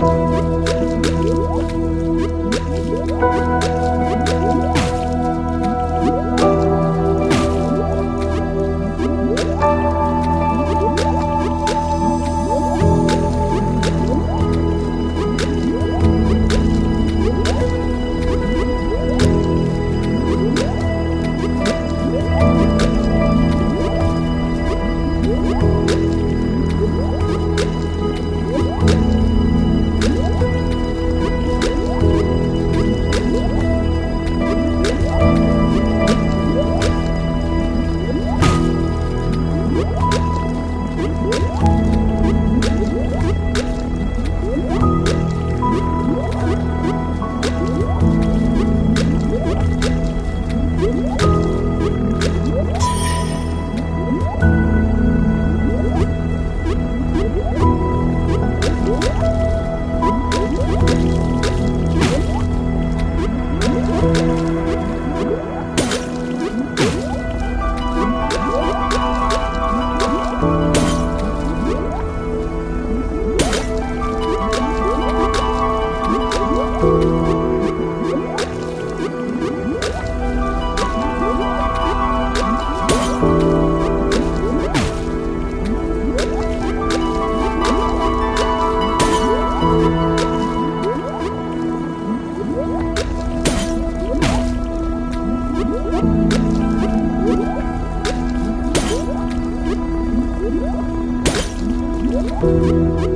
Amen. Woo! Música